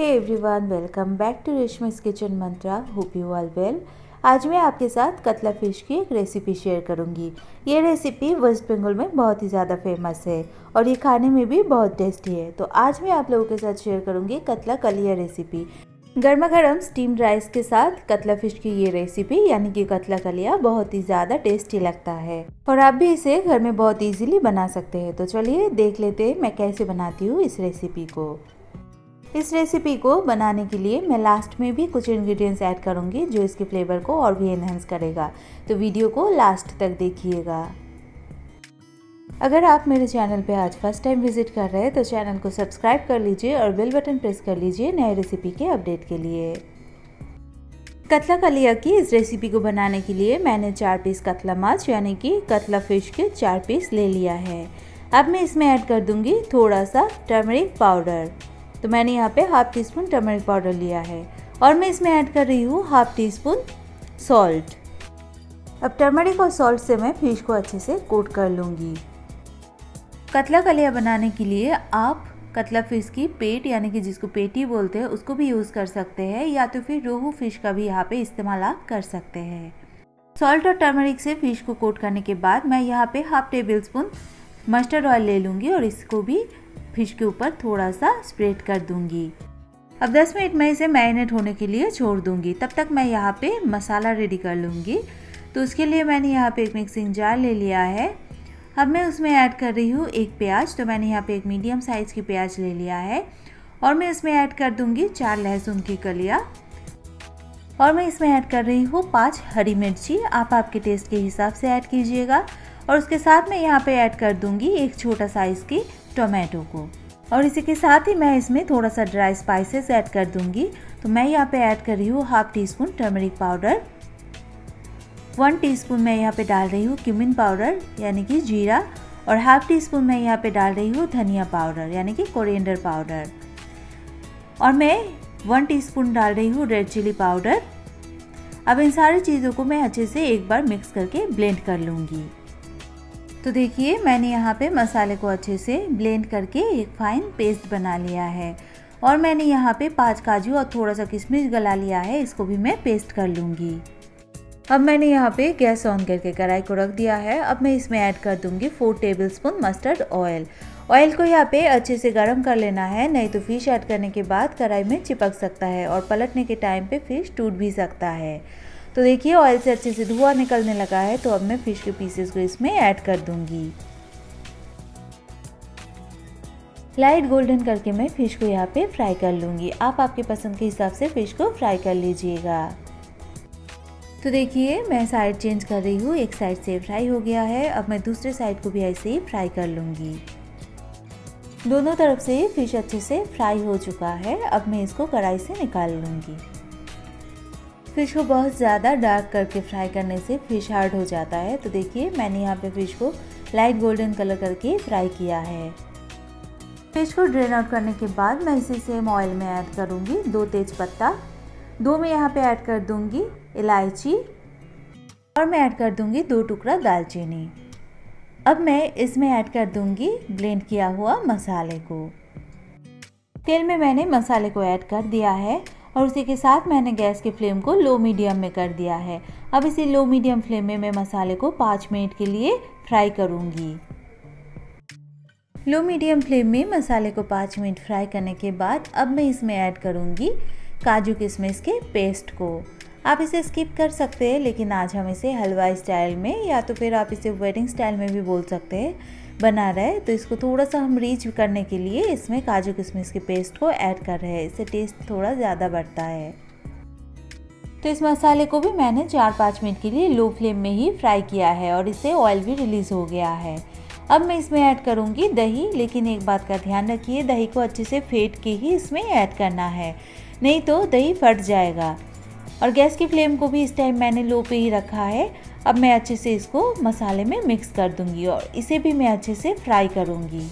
Hey everyone, welcome back to Reshma's kitchen mantra hope you all well आज मैं आपके साथ कतला फ़िश की एक रेसिपी शेयर करूँगी। ये रेसिपी वेस्ट बंगाल में बहुत ही ज़्यादा फ़ेमस है और ये खाने में भी बहुत टेस्टी है। तो आज मैं आप लोगों के साथ शेयर करूँगी कतला कलिया रेसिपी गर्मा गर्म स्टीम्ड राइस के साथ कतला फ़िश की ये रेसिपी यानी कि कतला कलिया बहुत ही ज़्यादा टेस्टी लगता है। और आप भी इसे घर में बहुत इजीली बना सकते हैं। तो चलिए देख लेते हैं मैं कैसे बनाती हूँ इस रेसिपी को। इस रेसिपी को बनाने के लिए मैं लास्ट में भी कुछ इंग्रेडिएंट्स ऐड करूँगी जो इसके फ्लेवर को और भी एनहेंस करेगा। तो वीडियो को लास्ट तक देखिएगा। अगर आप मेरे चैनल पे आज फ़र्स्ट टाइम विज़िट कर रहे हैं तो चैनल को सब्सक्राइब कर लीजिए और बेल बटन प्रेस कर लीजिए नए रेसिपी के अपडेट के लिए। कतला कलिया की इस रेसिपी को बनाने के लिए मैंने चार पीस कतला माछ यानी कि कतला फ़िश के चार पीस ले लिया है। अब मैं इसमें ऐड कर दूँगी थोड़ा सा टर्मरिक पाउडर तो मैंने यहाँ पे half teaspoon turmeric powder लिया है और मैं इसमें ऐड कर रही हूँ हाफ़ टी स्पून सॉल्ट अब टर्मरिक और सॉल्ट से मैं फ़िश को अच्छे से कोट कर लूँगी. कतला कलिया बनाने के लिए आप कतला फ़िश की पेट, यानी कि जिसको पेटी बोलते हैं, उसको भी यूज़ कर सकते हैं, या तो फिर रोहू फ़िश का भी यहाँ पे इस्तेमाल आप कर सकते हैं. सॉल्ट और टर्मरिक से फ़िश को कोट करने के बाद मैं यहाँ पे half tablespoon mustard oil ले लूँगी और इसको भी फ़िश के ऊपर थोड़ा सा स्प्रेड कर दूँगी। अब 10 मिनट में इसे मैरिनेट होने के लिए छोड़ दूँगी। तब तक मैं यहाँ पे मसाला रेडी कर लूँगी। तो उसके लिए मैंने यहाँ पे एक मिक्सिंग जार ले लिया है। अब मैं उसमें ऐड कर रही हूँ एक प्याज। तो मैंने यहाँ पे एक मीडियम साइज़ की प्याज ले लिया है। और मैं इसमें ऐड कर दूँगी चार लहसुन की कलिया। और मैं इसमें ऐड कर रही हूँ पाँच हरी मिर्ची। आप आपके टेस्ट के हिसाब से ऐड कीजिएगा। और उसके साथ मैं यहाँ पे ऐड कर दूँगी एक छोटा साइज़ की टोमेटो को। और इसी के साथ ही मैं इसमें थोड़ा सा ड्राई स्पाइसेस ऐड कर दूँगी। तो मैं यहाँ पे ऐड कर रही हूँ half teaspoon turmeric powder one teaspoon मैं यहाँ पे डाल रही हूँ क्यूमिन पाउडर यानी कि जीरा। और हाफ़ टी स्पून मैं यहाँ पे डाल रही हूँ धनिया पाउडर यानी कि कोरिएंडर पाउडर और मैं वन टीस्पून डाल रही हूँ रेड चिली पाउडर अब इन सारी चीज़ों को मैं अच्छे से एक बार मिक्स करके ब्लेंड कर लूँगी। तो देखिए, मैंने यहाँ पे मसाले को अच्छे से ब्लेंड करके एक फाइन पेस्ट बना लिया है। और मैंने यहाँ पे पाँच काजू और थोड़ा सा किशमिश गला लिया है, इसको भी मैं पेस्ट कर लूँगी। अब मैंने यहाँ पे गैस ऑन करके कढ़ाई को रख दिया है। अब मैं इसमें ऐड कर दूँगी four tablespoon mustard oil oil को यहाँ पे अच्छे से गर्म कर लेना है, नहीं तो फ़िश ऐड करने के बाद कढ़ाई में चिपक सकता है और पलटने के टाइम पे फ़िश टूट भी सकता है। तो देखिए ऑयल से अच्छे से धुआँ निकलने लगा है तो अब मैं फ़िश के पीसेस को इसमें ऐड कर दूँगी। लाइट गोल्डन करके मैं फ़िश को यहाँ पे फ्राई कर लूँगी। आप आपके पसंद के हिसाब से फ़िश को फ्राई कर लीजिएगा। तो देखिए, मैं साइड चेंज कर रही हूँ। एक साइड से फ्राई हो गया है। अब मैं दूसरे साइड को भी ऐसे ही फ्राई कर लूँगी। दोनों तरफ़ से फ़िश अच्छे से फ्राई हो चुका है। अब मैं इसको कढ़ाई से निकाल लूँगी। फ़िश को बहुत ज़्यादा डार्क करके फ्राई करने से फ़िश हार्ड हो जाता है। तो देखिए, मैंने यहाँ पे फ़िश को लाइट गोल्डन कलर करके फ्राई किया है। फ़िश को ड्रेन आउट करने के बाद मैं इसे सेम ऑयल में ऐड करूँगी। दो तेज पत्ता दो मैं यहाँ पे ऐड कर दूँगी इलायची और मैं ऐड कर दूँगी दो टुकड़ा दालचीनी। अब मैं इसमें ऐड कर दूँगी ब्लेंड किया हुआ मसाले को। तेल में मैंने मसाले को ऐड कर दिया है। और उसी के साथ मैंने गैस के फ्लेम को लो मीडियम में कर दिया है। अब इसी लो मीडियम फ्लेम में मैं मसाले को पाँच मिनट के लिए फ्राई करूँगी। लो मीडियम फ्लेम में मसाले को पाँच मिनट फ्राई करने के बाद अब मैं इसमें ऐड करूँगी काजू किशमिश के पेस्ट को। आप इसे स्किप कर सकते हैं, लेकिन आज हम इसे हलवा स्टाइल में या तो फिर आप इसे वेडिंग स्टाइल में भी बोल सकते हैं, बना रहे हैं। तो इसको थोड़ा सा हम रीच करने के लिए इसमें काजू किशमिश के पेस्ट को ऐड कर रहे हैं। इससे टेस्ट थोड़ा ज़्यादा बढ़ता है। तो इस मसाले को भी मैंने चार पाँच मिनट के लिए लो फ्लेम में ही फ्राई किया है और इससे ऑयल भी रिलीज़ हो गया है। अब मैं इसमें ऐड करूँगी दही, लेकिन एक बात का ध्यान रखिए, दही को अच्छे से फेंट के ही इसमें ऐड करना है, नहीं तो दही फट जाएगा। और गैस की फ्लेम को भी इस टाइम मैंने लो पे ही रखा है। अब मैं अच्छे से इसको मसाले में मिक्स कर दूँगी और इसे भी मैं अच्छे से फ्राई करूँगी।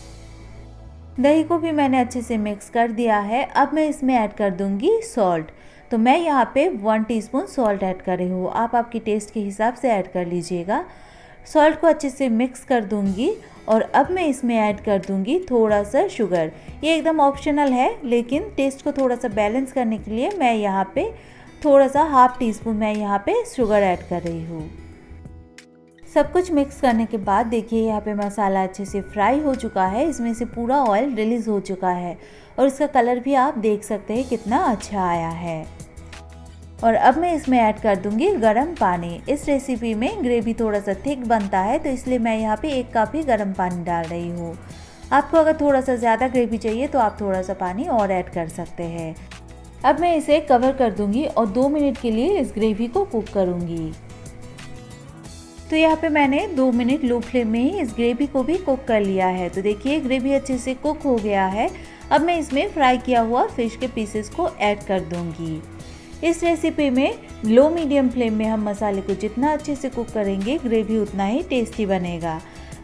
दही को भी मैंने अच्छे से मिक्स कर दिया है। अब मैं इसमें ऐड कर दूँगी सॉल्ट तो मैं यहाँ पे वन टीस्पून सॉल्ट ऐड कर रही हूँ। आप आपकी टेस्ट के हिसाब से ऐड कर लीजिएगा। सॉल्ट को अच्छे से मिक्स कर दूँगी और अब मैं इसमें ऐड कर दूँगी थोड़ा सा शुगर ये एकदम ऑप्शनल है, लेकिन टेस्ट को थोड़ा सा बैलेंस करने के लिए मैं यहाँ पे थोड़ा सा हाफ़ टी स्पून मैं यहाँ पे शुगर ऐड कर रही हूँ। सब कुछ मिक्स करने के बाद देखिए यहाँ पे मसाला अच्छे से फ्राई हो चुका है, इसमें से पूरा ऑयल रिलीज़ हो चुका है और इसका कलर भी आप देख सकते हैं कितना अच्छा आया है। और अब मैं इसमें ऐड कर दूँगी गर्म पानी। इस रेसिपी में ग्रेवी थोड़ा सा थिक बनता है तो इसलिए मैं यहाँ पे एक कप ही गर्म पानी डाल रही हूँ। आपको अगर थोड़ा सा ज़्यादा ग्रेवी चाहिए तो आप थोड़ा सा पानी और ऐड कर सकते हैं। अब मैं इसे कवर कर दूँगी और दो मिनट के लिए इस ग्रेवी को कुक करूँगी। तो यहाँ पे मैंने दो मिनट लो फ्लेम में ही इस ग्रेवी को भी कुक कर लिया है। तो देखिए ग्रेवी अच्छे से कुक हो गया है। अब मैं इसमें फ्राई किया हुआ फ़िश के पीसेस को ऐड कर दूँगी। इस रेसिपी में लो मीडियम फ्लेम में हम मसाले को जितना अच्छे से कुक करेंगे ग्रेवी उतना ही टेस्टी बनेगा।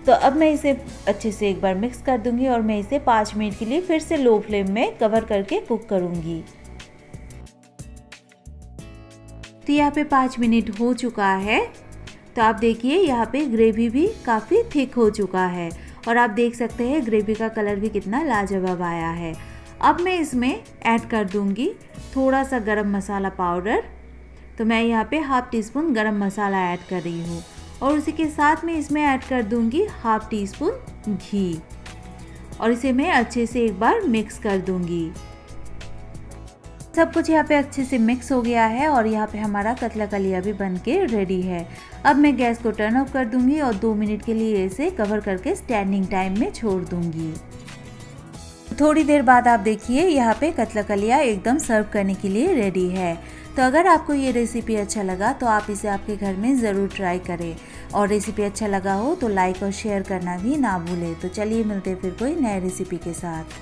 तो अब मैं इसे अच्छे से एक बार मिक्स कर दूँगी और मैं इसे पाँच मिनट के लिए फिर से लो फ्लेम में कवर करके कुक करूँगी। तो यहाँ पे पाँच मिनट हो चुका है। तो आप देखिए, यहाँ पे ग्रेवी भी काफ़ी थिक हो चुका है और आप देख सकते हैं ग्रेवी का कलर भी कितना लाजवाब आया है। अब मैं इसमें ऐड कर दूँगी थोड़ा सा गरम मसाला पाउडर तो मैं यहाँ पे हाफ़ टी स्पून गर्म मसाला ऐड कर रही हूँ और उसी के साथ में इसमें ऐड कर दूँगी हाफ़ टी स्पून घी। और इसे मैं अच्छे से एक बार मिक्स कर दूँगी। सब कुछ यहाँ पे अच्छे से मिक्स हो गया है और यहाँ पे हमारा कतला कलिया भी बन के रेडी है। अब मैं गैस को टर्न ऑफ़ कर दूँगी और दो मिनट के लिए इसे कवर करके स्टैंडिंग टाइम में छोड़ दूँगी। थोड़ी देर बाद आप देखिए यहाँ पे कतला कलिया एकदम सर्व करने के लिए रेडी है। तो अगर आपको ये रेसिपी अच्छा लगा तो आप इसे आपके घर में ज़रूर ट्राई करें। और रेसिपी अच्छा लगा हो तो लाइक और शेयर करना भी ना भूलें। तो चलिए मिलते फिर कोई नए रेसिपी के साथ।